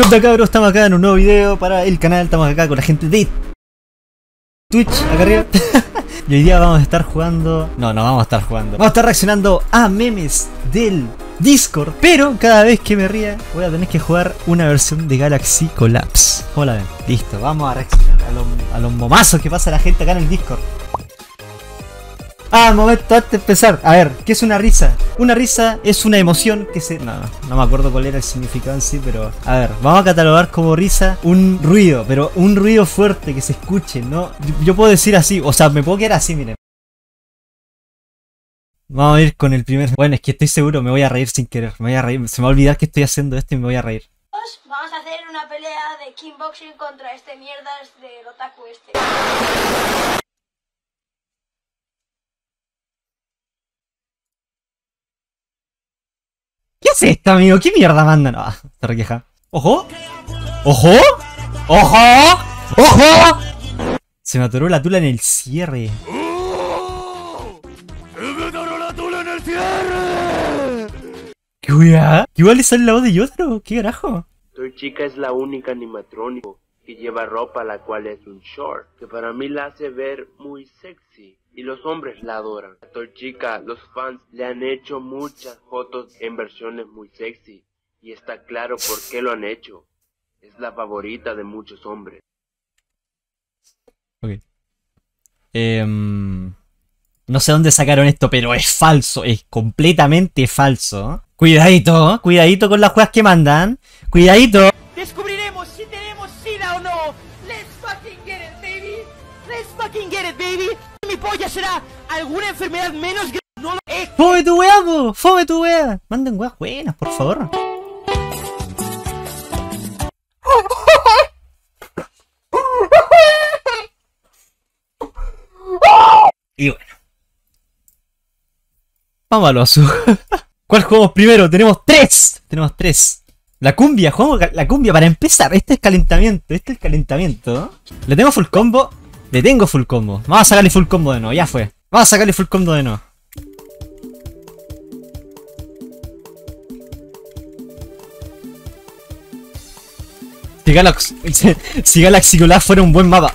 ¿Qué onda cabros? Estamos acá en un nuevo video para el canal, estamos acá con la gente de Twitch, acá arriba. y hoy día vamos a estar jugando... No, no vamos a estar jugando. Vamos a estar reaccionando a memes del Discord. Pero cada vez que me ría voy a tener que jugar una versión de Galaxy Collapse. ¿Cómo la ven? Listo, vamos a reaccionar a los, a los momazos que pasa la gente acá en el Discord. Ah, momento antes de empezar. A ver, ¿qué es una risa? Una risa es una emoción que se. No, no me acuerdo cuál era el significado en sí, pero. A ver, vamos a catalogar como risa un ruido, pero un ruido fuerte que se escuche, ¿no? Yo, puedo decir así, o sea, me puedo quedar así, miren. Vamos a ir con el primer. Bueno, es que estoy seguro, me voy a reír sin querer. Me voy a reír. Se me va a olvidar que estoy haciendo esto y me voy a reír. Vamos a hacer una pelea de kickboxing contra este mierdas del otaku este. ¿Qué es esto, amigo? ¿Qué mierda mandan? Ah, se requeja. ¡Ojo! ¡Ojo! ¡Ojo! ¡Ojo! Se me atoró la tula en el cierre. ¿Qué weá? ¿Qué igual le sale la voz de Yotaro? ¿Qué carajo? Toy Chica es la única animatrónico que lleva ropa la cual es un short, que para mí la hace ver muy sexy y los hombres la adoran. A Toy Chica, los fans le han hecho muchas fotos en versiones muy sexy y está claro por qué lo han hecho. Es la favorita de muchos hombres. Ok. Em, no sé dónde sacaron esto, pero es falso. Es completamente falso. Cuidadito, cuidadito con las juegas que mandan. Cuidadito. Baby. Mi polla será alguna enfermedad menos grave. No lo es. ¡Fome tu wea, po! ¡Fome tu wea! Manden weas buenas, por favor. Y bueno. Vamos a lo. ¿Cuál jugamos primero? Tenemos tres. Tenemos tres. La cumbia, jugamos la cumbia para empezar. Este es calentamiento, este es calentamiento. Le tengo full combo. Le tengo full combo. Vamos a sacarle full combo de nuevo, ya fue. Vamos a sacarle full combo de nuevo. Si Galaxy, si Galaxy fuera un buen mapa.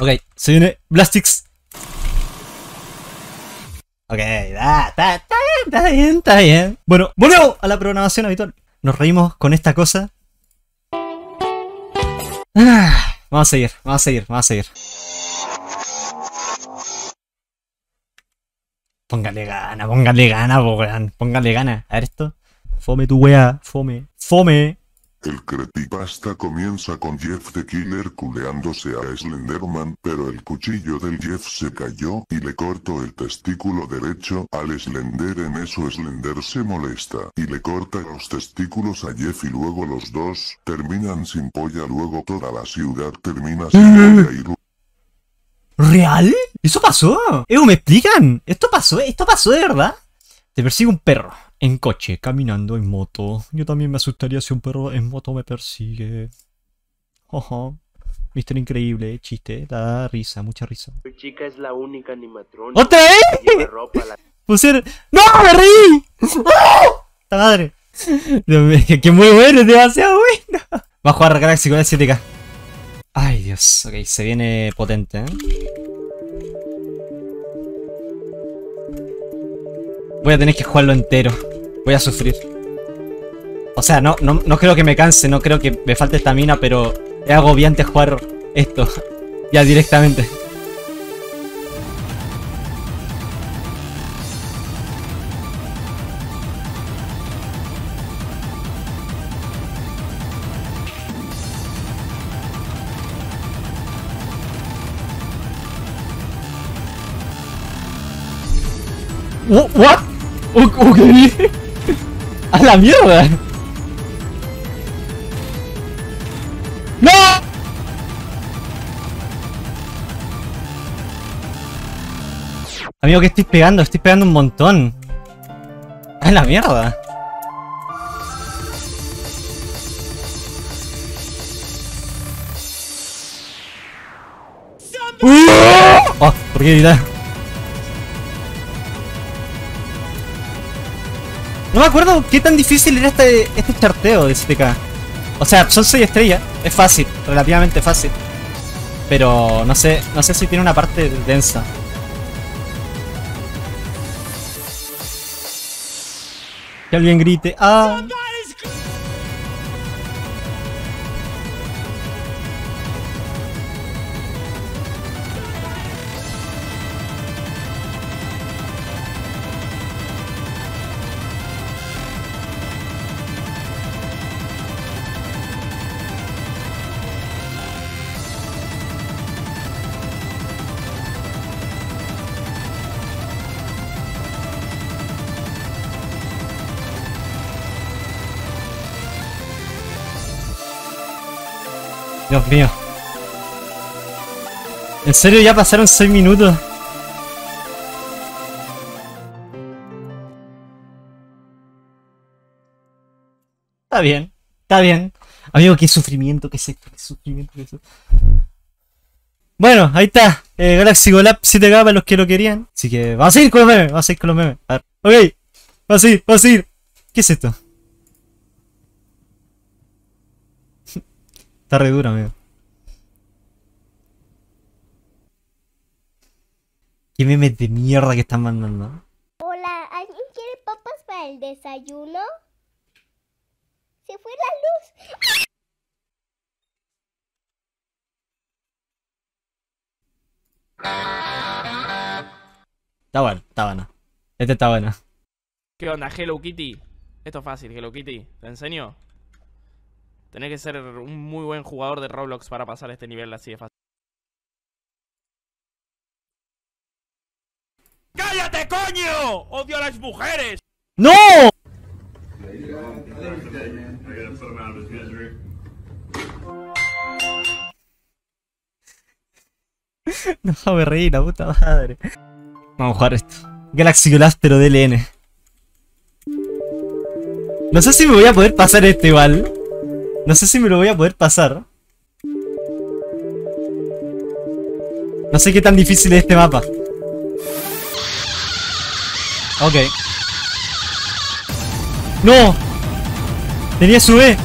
Okay, see you next. Blastics! Okay, that, that, that. Está bien, está bien. Bueno, volvemos a la programación habitual. Nos reímos con esta cosa. Ah, vamos a seguir, vamos a seguir, vamos a seguir. Póngale gana, póngale gana, po. Póngale gana. A ver esto. Fome tu wea, fome, fome. El creepypasta comienza con Jeff the Killer culeándose a Slenderman, pero el cuchillo del Jeff se cayó y le cortó el testículo derecho al Slender en eso Slender se molesta y le corta los testículos a Jeff y luego los dos terminan sin polla luego toda la ciudad termina sin polla y ¿Real? ¿Eso pasó? Ew, ¿me explican? ¿Esto pasó? ¿Esto pasó de verdad? Te persigue un perro. En coche, caminando en moto. Yo también me asustaría si un perro en moto me persigue. Ojo. Mister Increíble, chiste, da risa, mucha risa. Toy Chica es la única animatrónica ¡Otra vez! la Pusieron. ¡No! ¡Me reí! ¡Esta madre! Que muy bueno, es demasiado bueno. Va a jugar Galaxy con el 7K. Ay, Dios. Ok, se viene potente, ¿eh? Voy a tener que jugarlo entero. Voy a sufrir. O sea, no, no, no creo que me canse, no creo que me falte estamina, pero es agobiante jugar esto. ya directamente. Wh- What? Uh, ok. ¡A la mierda! ¡No! Amigo, que estoy pegando? Estoy pegando un montón. ¡A la mierda! ¡Uh! Oh, ¿por qué gritar? No me acuerdo qué tan difícil era este, este charteo de 7K. O sea, son 6 estrellas, es fácil, relativamente fácil. Pero no sé, no sé si tiene una parte densa. Que alguien grite, ¡ah! Dios mío. ¿En serio ya pasaron 6 minutos? Está bien, está bien. Amigo, qué sufrimiento que es esto, qué sufrimiento que es. Bueno, ahí está. Eh, Galaxy Golab 7K para los que lo querían. Así que vamos a ir con los memes, vamos a ir con los memes. A ver. Ok, vamos a ir, vamos a ir. ¿Qué es esto? Está re duro, amigo. ¿Qué memes de mierda que están mandando? Hola, ¿alguien quiere papas para el desayuno? Se fue la luz. Está bueno, está bueno. Este está bueno. ¿Qué onda, Hello Kitty? Esto es fácil, Hello Kitty. ¿Te enseño? Tenés que ser un muy buen jugador de Roblox para pasar este nivel así de fácil. ¡Cállate, coño! ¡Odio a las mujeres! ¡No! No me reír, la puta madre. Vamos a jugar esto. Galaxy Glass pero DLN. No sé si me voy a poder pasar esto igual. No sé si me lo voy a poder pasar. No sé qué tan difícil es este mapa. Ok. ¡No! Tenía su E.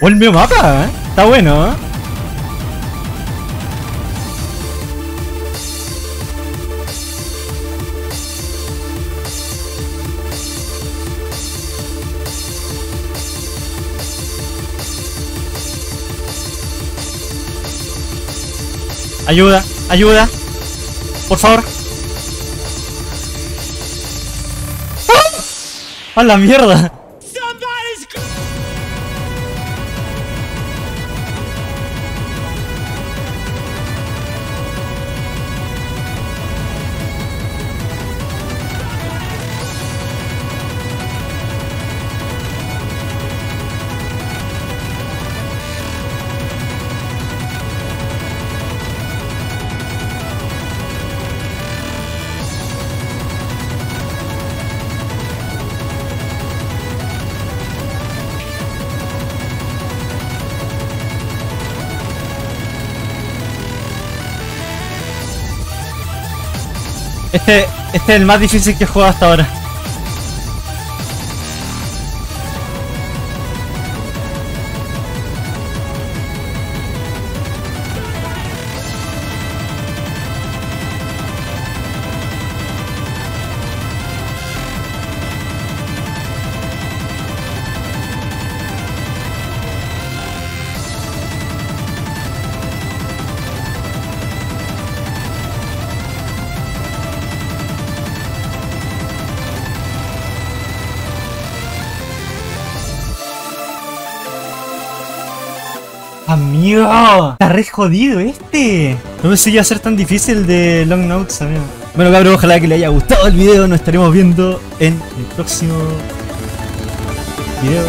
Oh, el mío mapa, ¿eh? Está bueno, ¿eh? Ayuda, ayuda. Por favor. ¡Ah! ¡A la mierda! Este, este es el más difícil que he jugado hasta ahora. Amigo, está re jodido este. No pensé que a ser tan difícil de Long Notes, amigo. Bueno, cabrón, ojalá que le haya gustado el video. Nos estaremos viendo en el próximo video.